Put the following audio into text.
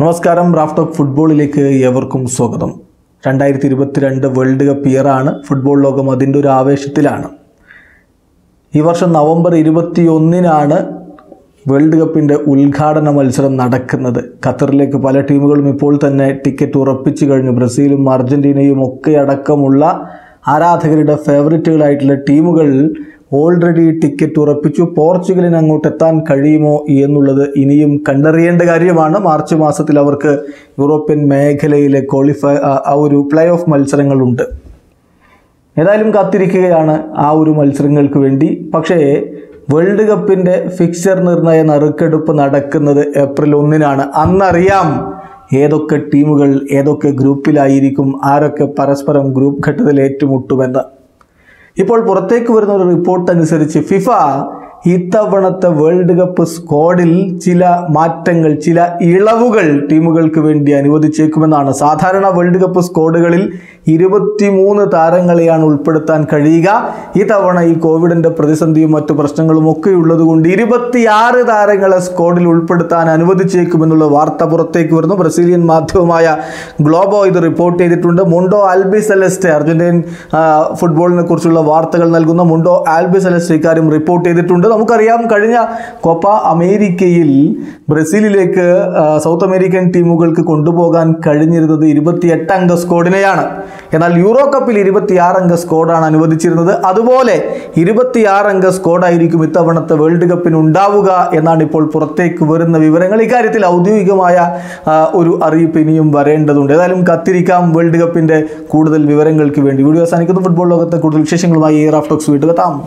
നമസ്കാരം raft of ഫുട്ബോളിലേക്ക് ഏവർക്കും സ്വാഗതം. രണ്ടായിരത്തി ഇരുപത്തിരണ്ട് വേൾഡ് കപ്പ് ഇയറാണ് ഫുട്ബോൾ ലോകം അതിന്റെ ഒരു ആവേശത്തിലാണ്. ഈ വർഷം നവംബർ ഇരുപത്തിയൊന്നിനാണ് വേൾഡ് കപ്പിന്റെ ഉദ്ഘാടന മത്സരം നടക്കുന്നത്. ഖത്തറിലേക്ക് പല ടീമുകളും ഇപ്പോൾ തന്നെ ടിക്കറ്റ് ഉറപ്പിച്ചു കഴിഞ്ഞു. ബ്രസീലും അർജന്റീനയും ഒക്കെ അടക്കമുള്ള ആരാധകരുടെ ഫേവറേറ്റുകളായിട്ടുള്ള ടീമുകൾ ഓൾറെഡി ടിക്കറ്റ് ഉറപ്പിച്ചു. പോർച്ചുഗലിന് അങ്ങോട്ട് എത്താൻ കഴിയുമോ എന്നുള്ളത് ഇനിയും കണ്ടറിയേണ്ട കാര്യമാണ്. മാർച്ച് മാസത്തിൽ അവർക്ക് യൂറോപ്യൻ മേഖലയിലെ ക്വാളിഫൈ ആ- ഒരു പ്ലേ ഓഫ് മത്സരങ്ങളുണ്ട്. ഏതായാലും കാത്തിരിക്കുകയാണ് ആ ഒരു മത്സരങ്ങൾക്ക് വേണ്ടി. പക്ഷേ വേൾഡ് കപ്പിന്റെ ഫിക്സർ നിർണയ നറുക്കെടുപ്പ് നടക്കുന്നത് ഏപ്രിൽ ഒന്നിനാണ്. അന്നറിയാം ഏതൊക്കെ ടീമുകൾ ഏതൊക്കെ ഗ്രൂപ്പിലായിരിക്കും ആരൊക്കെ പരസ്പരം ഗ്രൂപ്പ് ഘട്ടത്തിൽ ഏറ്റുമുട്ടുമെന്ന്. ഇപ്പോൾ പുറത്തേക്ക് വരുന്ന ഒരു റിപ്പോർട്ട് അനുസരിച്ച് ഫിഫ ഇത്തവണത്തെ വേൾഡ് കപ്പ് സ്ക്വാഡിൽ ചില മാറ്റങ്ങൾ ചില ഇളവുകൾ ടീമുകൾക്ക് വേണ്ടി അനുവദിച്ചേക്കുമെന്നാണ് സാധാരണ വേൾഡ് കപ്പ് സ്ക്വാഡുകളിൽ ഇരുപത്തിമൂന്ന് താരങ്ങളെയാണ് ഉൾപ്പെടുത്താൻ കഴിയുക. ഈ തവണ ഈ കോവിഡിന്റെ പ്രതിസന്ധിയും മറ്റു പ്രശ്നങ്ങളും ഒക്കെ ഉള്ളതുകൊണ്ട് ഇരുപത്തിയാറ് താരങ്ങളെ സ്ക്വാഡിൽ ഉൾപ്പെടുത്താൻ അനുവദിച്ചേക്കുമെന്നുള്ള വാർത്ത പുറത്തേക്ക് വരുന്നു. ബ്രസീലിയൻ മാധ്യമമായ ഗ്ലോബോ ഇത് റിപ്പോർട്ട് ചെയ്തിട്ടുണ്ട്. മുണ്ടോ ആൽബി സെലസ്റ്റെ അർജന്റീൻ ഫുട്ബോളിനെ കുറിച്ചുള്ള വാർത്തകൾ നൽകുന്ന മുണ്ടോ ആൽബി സെലസ്റ്റെ ഇക്കാര്യം റിപ്പോർട്ട് ചെയ്തിട്ടുണ്ട്. നമുക്കറിയാം കഴിഞ്ഞ കൊപ്പ അമേരിക്കയിൽ ബ്രസീലിലേക്ക് സൗത്ത് അമേരിക്കൻ ടീമുകൾക്ക് കൊണ്ടുപോകാൻ കഴിഞ്ഞിരുന്നത് ഇരുപത്തിയെട്ട് അംഗ സ്ക്വാഡിനെയാണ് എന്നാൽ യൂറോ കപ്പിൽ ഇരുപത്തിയാറ് അംഗ സ്ക്വാഡാണ് അനുവദിച്ചിരുന്നത്. അതുപോലെ ഇരുപത്തിയാറ് അംഗ സ്ക്വാഡായിരിക്കും ഇത്തവണത്തെ വേൾഡ് കപ്പിന് ഉണ്ടാവുക എന്നാണ് ഇപ്പോൾ പുറത്തേക്ക് വരുന്ന വിവരങ്ങൾ. ഇക്കാര്യത്തിൽ ഔദ്യോഗികമായ ഒരു അറിയിപ്പ് ഇനിയും വരേണ്ടതുണ്ട്. ഏതായാലും കത്തിരിക്കാം വേൾഡ് കപ്പിന്റെ കൂടുതൽ വിവരങ്ങൾക്ക് വേണ്ടി. വീഡിയോ അവസാനിക്കുന്നു. ഫുട്ബോൾ ലോകത്തെ കൂടുതൽ വിശേഷങ്ങളുമായി ഈ റാഫ്റ്റോക്സ് വീട്ടുകെത്താം